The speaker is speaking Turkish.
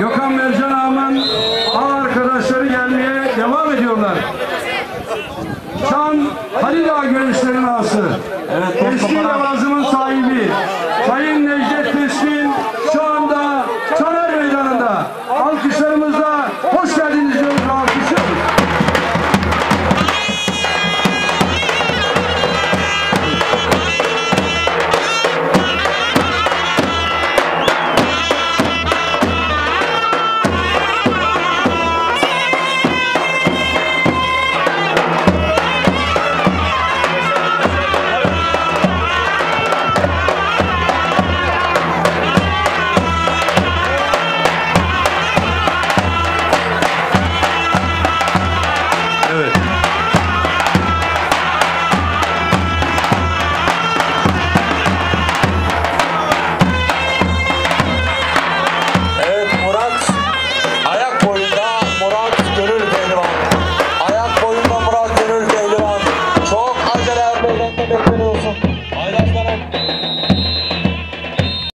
Gökhan Mercan Ağam'ın ağ arkadaşları gelmeye devam ediyorlar. Şan Halil Ağa görüşlerin ağası. Eski levazımın sahibi. Sayın Necdet Keskin şu anda Çanar Meydanı'nda. Alkışlarım.